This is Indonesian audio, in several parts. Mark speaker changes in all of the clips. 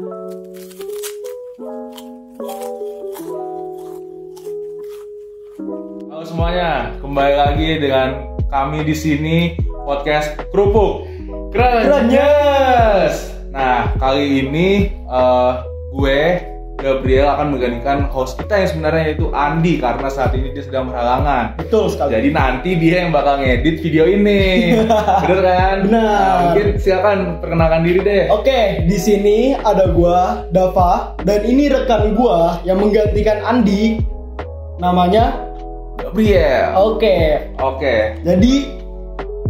Speaker 1: Halo semuanya, kembali lagi dengan kami di sini podcast Kerupuk. Kerennyes. Nah, kali ini eh, gue Gabriel akan menggantikan host kita yang sebenarnya yaitu Andi karena saat ini dia sedang berhalangan.
Speaker 2: Betul sekali.
Speaker 1: Jadi nanti dia yang bakal ngedit video ini. Bener kan?
Speaker 2: Benar.
Speaker 1: Nah, mungkin silakan perkenalkan diri deh.
Speaker 2: Oke, di sini ada gua, Dava, dan ini rekan gua yang menggantikan Andi. Namanya
Speaker 1: Gabriel.
Speaker 2: Oke.
Speaker 1: Oke.
Speaker 2: Jadi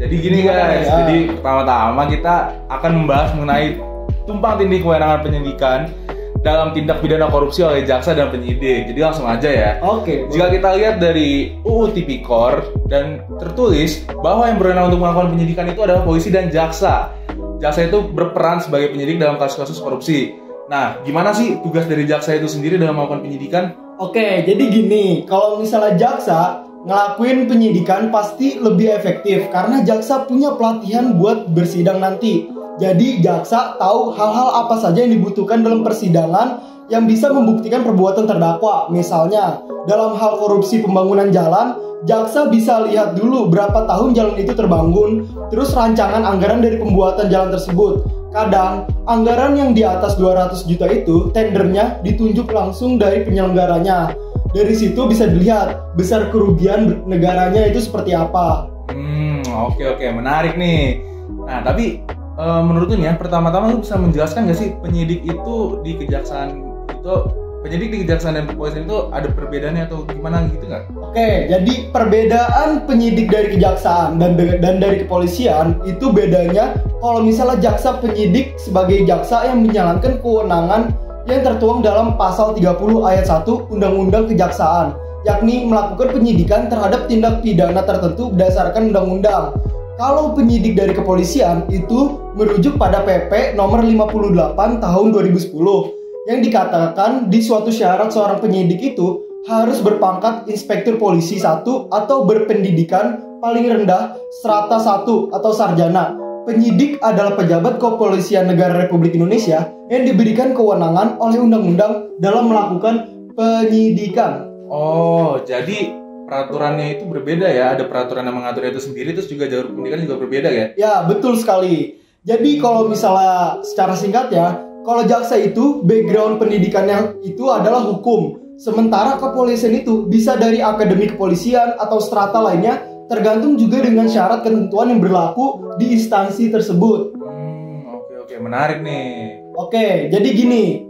Speaker 1: Jadi gini guys,
Speaker 2: ya?
Speaker 1: jadi pertama-tama kita akan membahas mengenai tumpang tindih kewenangan penyidikan dalam tindak pidana korupsi oleh jaksa dan penyidik. Jadi langsung aja ya.
Speaker 2: oke.
Speaker 1: Jika kita lihat dari UU Tipikor dan tertulis bahwa yang berwenang untuk melakukan penyidikan itu adalah polisi dan jaksa. Jaksa itu berperan sebagai penyidik dalam kasus-kasus korupsi. Nah, gimana sih tugas dari jaksa itu sendiri dalam melakukan penyidikan?
Speaker 2: Oke, jadi gini, kalau misalnya jaksa ngelakuin penyidikan pasti lebih efektif karena jaksa punya pelatihan buat bersidang nanti. Jadi jaksa tahu hal-hal apa saja yang dibutuhkan dalam persidangan yang bisa membuktikan perbuatan terdakwa. Misalnya, dalam hal korupsi pembangunan jalan, jaksa bisa lihat dulu berapa tahun jalan itu terbangun, terus rancangan anggaran dari pembuatan jalan tersebut. Kadang, anggaran yang di atas 200 juta itu, tendernya ditunjuk langsung dari penyelenggaranya. Dari situ bisa dilihat besar kerugian negaranya itu seperti apa.
Speaker 1: Hmm, oke oke, menarik nih. Nah, tapi eh, menurut nih ya, pertama-tama lu bisa menjelaskan nggak sih penyidik itu di kejaksaan itu penyidik di kejaksaan dan kepolisian itu ada perbedaannya atau gimana gitu nggak?
Speaker 2: Oke, jadi perbedaan penyidik dari kejaksaan dan dan dari kepolisian itu bedanya kalau misalnya jaksa penyidik sebagai jaksa yang menjalankan kewenangan yang tertuang dalam pasal 30 ayat 1 Undang-Undang Kejaksaan, yakni melakukan penyidikan terhadap tindak pidana tertentu berdasarkan undang-undang. Kalau penyidik dari kepolisian itu merujuk pada PP nomor 58 tahun 2010 yang dikatakan di suatu syarat seorang penyidik itu harus berpangkat inspektur polisi satu atau berpendidikan paling rendah strata 1 atau sarjana. Penyidik adalah pejabat kepolisian negara Republik Indonesia yang diberikan kewenangan oleh undang-undang dalam melakukan penyidikan.
Speaker 1: Oh, jadi peraturannya itu berbeda ya. Ada peraturan yang mengatur itu sendiri, terus juga jalur pendidikan juga berbeda ya.
Speaker 2: Ya, betul sekali. Jadi kalau misalnya secara singkat ya, kalau jaksa itu background pendidikannya itu adalah hukum. Sementara kepolisian itu bisa dari akademi kepolisian atau strata lainnya, tergantung juga dengan syarat ketentuan yang berlaku di instansi tersebut.
Speaker 1: Hmm, oke oke, menarik nih.
Speaker 2: Oke, jadi gini,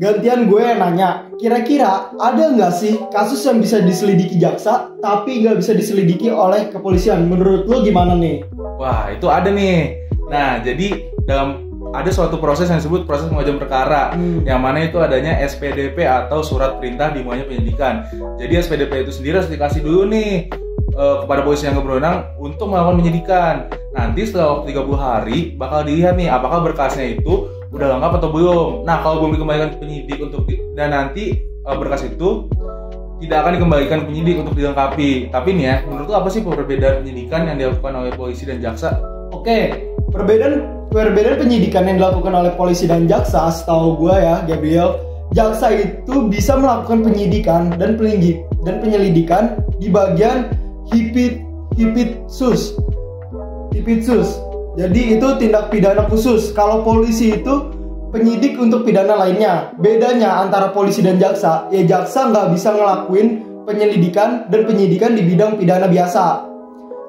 Speaker 2: gantian gue nanya, kira-kira ada nggak sih kasus yang bisa diselidiki jaksa tapi nggak bisa diselidiki oleh kepolisian? Menurut lo gimana nih?
Speaker 1: Wah, itu ada nih. Nah, jadi dalam ada suatu proses yang disebut proses pengajuan perkara
Speaker 2: Hmm.
Speaker 1: yang mana itu adanya SPDP atau surat perintah dimulainya penyidikan. Jadi SPDP itu sendiri harus dikasih dulu nih eh, kepada polisi yang berwenang untuk melakukan penyidikan. Nanti setelah waktu 30 hari bakal dilihat nih apakah berkasnya itu udah lengkap atau belum. Nah, kalau belum dikembalikan ke penyidik untuk di- dan nanti eh, berkas itu tidak akan dikembalikan ke penyidik untuk dilengkapi. Tapi nih ya, menurut lu apa sih perbedaan penyidikan yang dilakukan oleh polisi dan jaksa?
Speaker 2: Oke, perbedaan perbedaan penyidikan yang dilakukan oleh polisi dan jaksa, setahu gue ya, Gabriel, jaksa itu bisa melakukan penyidikan dan penyelidikan di bagian hipit hipitsus, hipitsus. Jadi itu tindak pidana khusus. Kalau polisi itu penyidik untuk pidana lainnya. Bedanya antara polisi dan jaksa, ya jaksa nggak bisa ngelakuin penyelidikan dan penyidikan di bidang pidana biasa.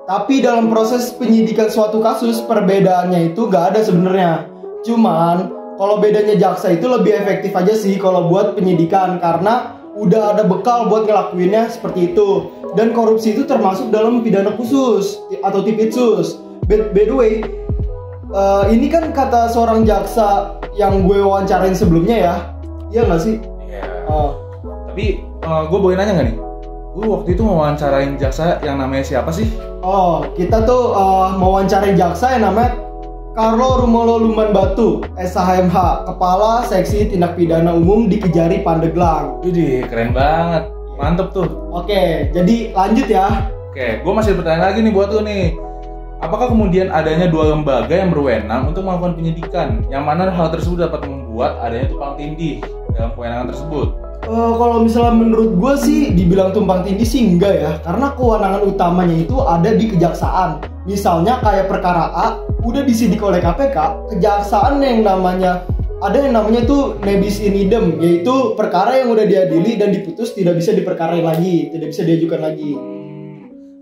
Speaker 2: Tapi dalam proses penyidikan suatu kasus perbedaannya itu gak ada sebenarnya. Cuman kalau bedanya jaksa itu lebih efektif aja sih kalau buat penyidikan karena udah ada bekal buat ngelakuinnya seperti itu. Dan korupsi itu termasuk dalam pidana khusus atau tipitsus. By, by the way, eh, ini kan kata seorang jaksa yang gue wawancarain sebelumnya ya. Iya nggak sih?
Speaker 1: Iya.
Speaker 2: Oh,
Speaker 1: Tapi gue boleh nanya nggak nih? Lu waktu itu mau wawancarain jaksa yang namanya siapa sih?
Speaker 2: Oh, kita tuh uh, mewawancarai jaksa yang namanya Carlo Rumolo Luman Batu, SHMH, Kepala Seksi Tindak Pidana Umum di Kejari Pandeglang.
Speaker 1: Widih, keren banget. Mantep tuh.
Speaker 2: Oke, jadi lanjut ya.
Speaker 1: Oke, gue masih bertanya lagi nih buat lu nih. Apakah kemudian adanya dua lembaga yang berwenang untuk melakukan penyidikan, yang mana hal tersebut dapat membuat adanya tumpang tindih dalam kewenangan tersebut.
Speaker 2: Eh, kalau misalnya menurut gue sih dibilang tumpang tindih sih enggak ya. Karena kewenangan utamanya itu ada di kejaksaan. Misalnya kayak perkara A udah disidik oleh KPK kejaksaan yang namanya ada yang namanya tuh nebis in idem yaitu perkara yang udah diadili dan diputus tidak bisa diperkarain lagi tidak bisa diajukan lagi.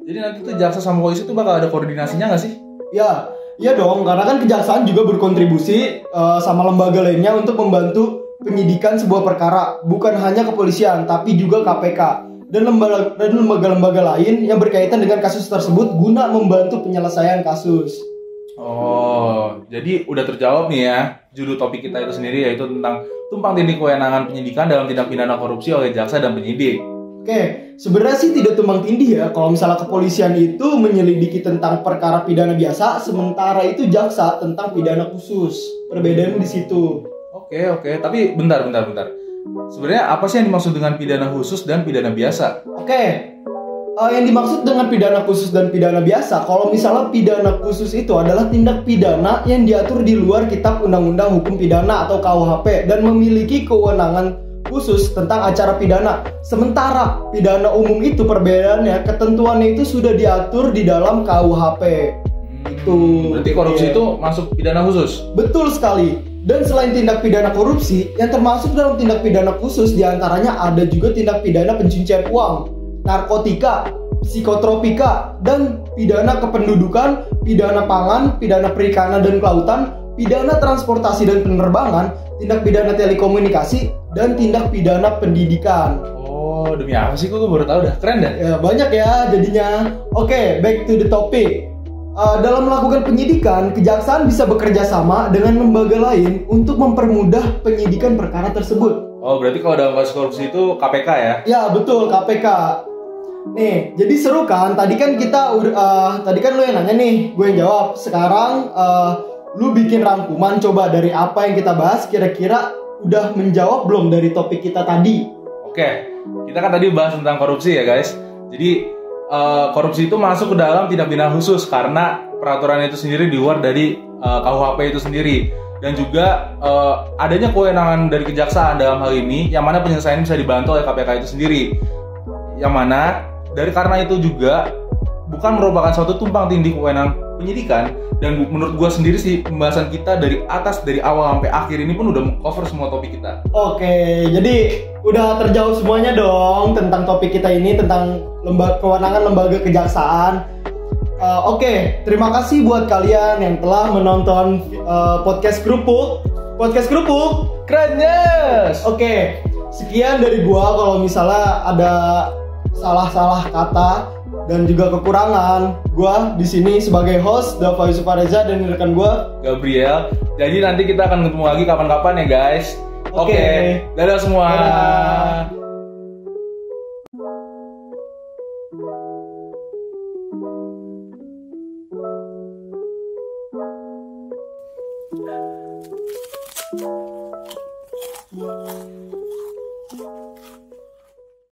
Speaker 1: Jadi nanti tuh jaksa sama polisi tuh bakal ada koordinasinya nggak sih?
Speaker 2: ya iya dong. Karena kan kejaksaan juga berkontribusi eh, sama lembaga lainnya untuk membantu penyidikan sebuah perkara bukan hanya kepolisian tapi juga KPK dan lembaga dan lembaga-lembaga lain yang berkaitan dengan kasus tersebut guna membantu penyelesaian kasus.
Speaker 1: Oh, jadi udah terjawab nih ya judul topik kita itu sendiri yaitu tentang tumpang tindih kewenangan penyidikan dalam tindak pidana korupsi oleh jaksa dan penyidik.
Speaker 2: Oke, sebenarnya sih tidak tumpang tindih ya kalau misalnya kepolisian itu menyelidiki tentang perkara pidana biasa sementara itu jaksa tentang pidana khusus. Perbedaan di situ.
Speaker 1: Oke, oke, tapi bentar, bentar, bentar. Sebenarnya apa sih yang dimaksud dengan pidana khusus dan pidana biasa?
Speaker 2: Oke, eh, yang dimaksud dengan pidana khusus dan pidana biasa, kalau misalnya pidana khusus itu adalah tindak pidana yang diatur di luar Kitab Undang-Undang Hukum Pidana atau KUHP dan memiliki kewenangan khusus tentang acara pidana. Sementara pidana umum itu perbedaannya, ketentuannya itu sudah diatur di dalam KUHP. Itu.
Speaker 1: Berarti korupsi
Speaker 2: Iya.
Speaker 1: itu masuk pidana khusus.
Speaker 2: Betul sekali. Dan selain tindak pidana korupsi, yang termasuk dalam tindak pidana khusus di antaranya ada juga tindak pidana pencucian uang, narkotika, psikotropika, dan pidana kependudukan, pidana pangan, pidana perikanan dan kelautan, pidana transportasi dan penerbangan, tindak pidana telekomunikasi, dan tindak pidana pendidikan.
Speaker 1: Oh, demi apa sih? Kok gue baru tahu dah. Keren dah.
Speaker 2: Ya, banyak ya jadinya. Oke, back to the topic. Uh, dalam melakukan penyidikan, kejaksaan bisa bekerja sama dengan lembaga lain untuk mempermudah penyidikan perkara tersebut.
Speaker 1: Oh, berarti kalau dalam kasus korupsi itu KPK ya?
Speaker 2: Ya, betul KPK. Nih, jadi seru kan? Tadi kan kita uh, tadi kan lu yang nanya nih, gue yang jawab. Sekarang uh, lu bikin rangkuman coba dari apa yang kita bahas kira-kira udah menjawab belum dari topik kita tadi?
Speaker 1: Oke, kita kan tadi bahas tentang korupsi ya guys. Jadi eh, korupsi itu masuk ke dalam tindak pidana khusus karena peraturan itu sendiri di luar dari eh, KUHP itu sendiri dan juga eh, adanya kewenangan dari kejaksaan dalam hal ini yang mana penyelesaian bisa dibantu oleh KPK itu sendiri. Yang mana dari karena itu juga bukan merupakan suatu tumpang tindih kewenangan penyidikan dan menurut gua sendiri sih pembahasan kita dari atas dari awal sampai akhir ini pun udah cover semua topik kita.
Speaker 2: Oke, jadi udah terjawab semuanya dong tentang topik kita ini tentang lembaga kewenangan lembaga kejaksaan. Uh, Oke, terima kasih buat kalian yang telah menonton uh, podcast kerupuk. Podcast kerupuk.
Speaker 1: Keren yes!
Speaker 2: Oke, sekian dari gua kalau misalnya ada salah-salah kata dan juga kekurangan. Gua di sini sebagai host Dava Yusuf Reza dan rekan gua
Speaker 1: Gabriel. Jadi nanti kita akan ketemu lagi kapan-kapan ya guys. Oke,
Speaker 2: Oke.
Speaker 1: dadah semua.
Speaker 2: Dadah.